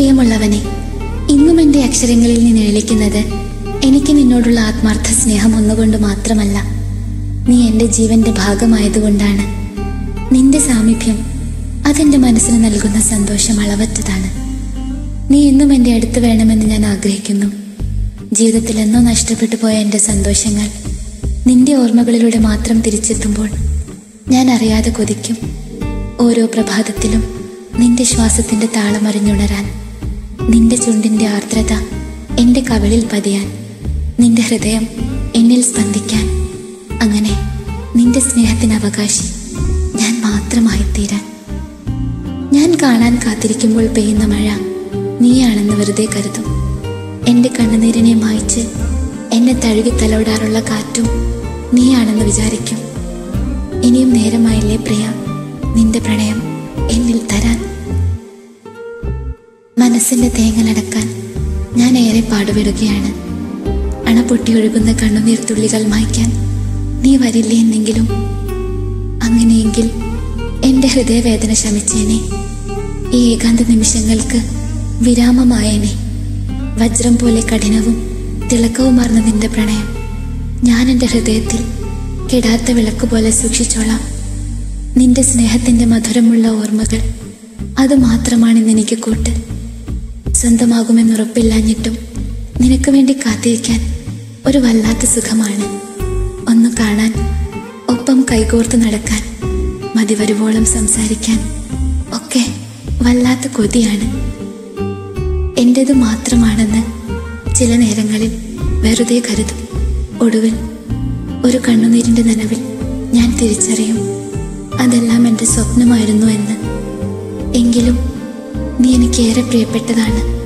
പ്രിയമുള്ളവനെ ഇന്നും എന്റെ അക്ഷരങ്ങളിൽ നിന്ന് എളിക്കുന്നത് എനിക്ക് നിന്നോടുള്ള ആത്മാർത്ഥ സ്നേഹം ഒന്നുകൊണ്ട് മാത്രമല്ല. നീ എന്റെ ജീവന്റെ ഭാഗമായതുകൊണ്ടാണ് നിന്റെ സാമീപ്യം അതെന്റെ മനസ്സിന് നൽകുന്ന സന്തോഷം അളവറ്റതാണ്. നീ എന്നും എന്റെ അടുത്ത് വേണമെന്ന് ഞാൻ ആഗ്രഹിക്കുന്നു. ജീവിതത്തിൽ എന്നോ നഷ്ടപ്പെട്ടു പോയ എന്റെ സന്തോഷങ്ങൾ നിന്റെ ഓർമ്മകളിലൂടെ മാത്രം തിരിച്ചെത്തുമ്പോൾ ഞാൻ അറിയാതെ കൊതിക്കും. ഓരോ പ്രഭാതത്തിലും നിന്റെ ശ്വാസത്തിന്റെ താളം അറിഞ്ഞുണരാൻ നിന്റെ ചുണ്ടിന്റെ ആർദ്രത എന്റെ കവിളിൽ പതിയാൻ നിന്റെ ഹൃദയം എന്നിൽ സ്പന്ദിക്കാൻ അങ്ങനെ നിന്റെ സ്നേഹത്തിന് അവകാശി ഞാൻ മാത്രമായി തീരാൻ ഞാൻ കാണാൻ കാത്തിരിക്കുമ്പോൾ പെയ്യുന്ന മഴ നീയാണെന്ന് വെറുതെ കരുതും. എന്റെ കണ്ണുനീരിനെ മായ്ച്ച് എന്നെ തഴുകി തലോടാറുള്ള കാറ്റും നീയാണെന്ന് വിചാരിക്കും. ഇനിയും നേരമായില്ലേ പ്രിയ നിന്റെ പ്രണയം എന്നിൽ തരാൻ. മനസ്സിന്റെ തേങ്ങലടക്കാൻ ഞാൻ ഏറെ പാടുപെടുകയാണ്. അണ പൊട്ടി ഒഴുകുന്ന കണ്ണുനീർ തുള്ളികൾ മായ്ക്കാൻ നീ വരില്ലേ എന്നെങ്കിലും? അങ്ങനെയെങ്കിൽ എന്റെ ഹൃദയവേദന ശമിച്ചേനെ. ഈ ഏകാന്ത നിമിഷങ്ങൾക്ക് വിരാമമായേനെ. വജ്രം പോലെ കഠിനവും തിളക്കവുമാർന്ന നിന്റെ പ്രണയം ഞാൻ എന്റെ ഹൃദയത്തിൽ കെടാത്ത വിളക്ക് പോലെ സൂക്ഷിച്ചോളാം. നിന്റെ സ്നേഹത്തിന്റെ മധുരമുള്ള ഓർമ്മകൾ അത് മാത്രമാണ് ഇന്ന് എനിക്ക് കൂട്ട്. സ്വന്തമാകുമെന്നുറപ്പില്ലാഞ്ഞിട്ടും നിനക്ക് വേണ്ടി കാത്തിരിക്കാൻ ഒരു വല്ലാത്ത സുഖമാണ്. ഒന്ന് കാണാൻ ഒപ്പം കൈകോർത്ത് നടക്കാൻ മതി വരുവോളം സംസാരിക്കാൻ ഒക്കെ വല്ലാത്ത കൊതിയാണ്. എന്റേത് മാത്രമാണെന്ന് ചില നേരങ്ങളിൽ വെറുതെ കരുതും. ഒടുവിൽ ഒരു കണ്ണുനീരിന്റെ നനവിൽ ഞാൻ തിരിച്ചറിയും. അതെല്ലാം എന്റെ സ്വപ്നമായിരുന്നു എന്ന്. എങ്കിലും നീ എനിക്കേറെ പ്രിയപ്പെട്ടതാണ്.